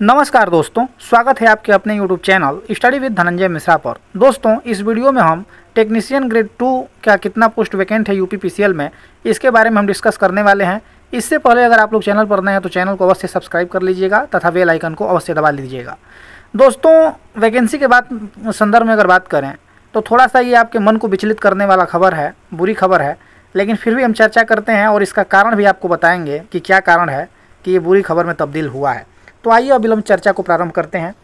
नमस्कार दोस्तों, स्वागत है आपके अपने YouTube channel study with Dhananjay Mishra पर। दोस्तों, इस वीडियो में हम टेक्नीशियन ग्रेड टू का कितना पोस्ट वैकेंट है यूपी पीसीएल में, इसके बारे में हम डिस्कस करने वाले हैं। इससे पहले अगर आप लोग चैनल पर नए हैं तो चैनल को अवश्य सब्सक्राइब कर लीजिएगा तथा बेल आइकन को अवश्य दबा लीजिएगा। दोस्तों वैकेंसी के बाद संदर्भ में अगर बात करें तो थोड़ा सा ये आपके मन को विचलित करने वाला खबर है, बुरी खबर है, लेकिन फिर भी हम चर्चा करते हैं और इसका कारण भी आपको बताएँगे कि क्या कारण है कि ये बुरी खबर में तब्दील हुआ है। तो आइए अभी हम चर्चा को प्रारंभ करते हैं।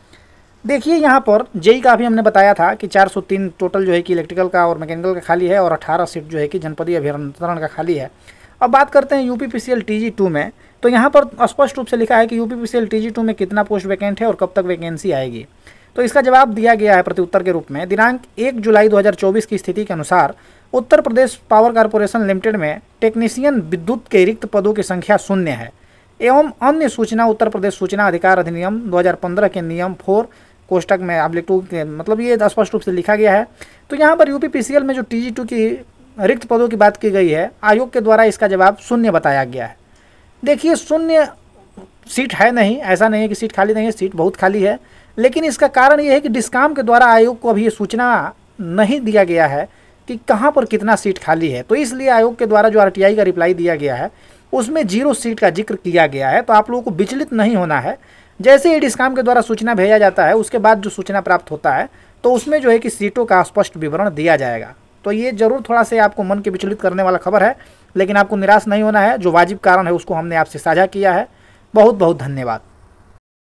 देखिए यहाँ पर जेई का भी हमने बताया था कि 403 टोटल जो है कि इलेक्ट्रिकल का और मैकेनिकल का खाली है और 18 सीट जो है कि जनपदीय अभियंत्रण का खाली है। अब बात करते हैं यूपी पी एल टी में। तो यहाँ पर स्पष्ट रूप से लिखा है कि UP P C L T G two में कितना पोस्ट वैकेंट है और कब तक वैकेंसी आएगी। तो इसका जवाब दिया गया है प्रत्युत्तर के रूप में। दिनांक एक जुलाई 2024 की स्थिति के अनुसार Uttar Pradesh power corporation limited में टेक्नीशियन विद्युत के रिक्त पदों की संख्या शून्य है। एवं अन्य सूचना, उत्तर प्रदेश सूचना अधिकार अधिनियम 2015 के नियम फोर, कोष्टक में आप लिख मतलब ये स्पष्ट रूप से लिखा गया है। तो यहाँ पर यूपी पीसीएल में जो टी की रिक्त पदों की बात की गई है, आयोग के द्वारा इसका जवाब शून्य बताया गया है। देखिए, शून्य सीट है नहीं, ऐसा नहीं है कि सीट खाली नहीं है, सीट बहुत खाली है। लेकिन इसका कारण ये है कि डिस्काम के द्वारा आयोग को अभी ये सूचना नहीं दिया गया है कि कहाँ पर कितना सीट खाली है। तो इसलिए आयोग के द्वारा जो आरटीआई का रिप्लाई दिया गया है उसमें ज़ीरो सीट का ज़िक्र किया गया है तो आप लोगों को विचलित नहीं होना है। जैसे ही डिस्काम के द्वारा सूचना भेजा जाता है, उसके बाद जो सूचना प्राप्त होता है तो उसमें जो है कि सीटों का स्पष्ट विवरण दिया जाएगा। तो ये ज़रूर थोड़ा से आपको मन के विचलित करने वाला खबर है, लेकिन आपको निराश नहीं होना है, जो वाजिब कारण है, उसको हमने आपसे साझा किया है। बहुत बहुत धन्यवाद।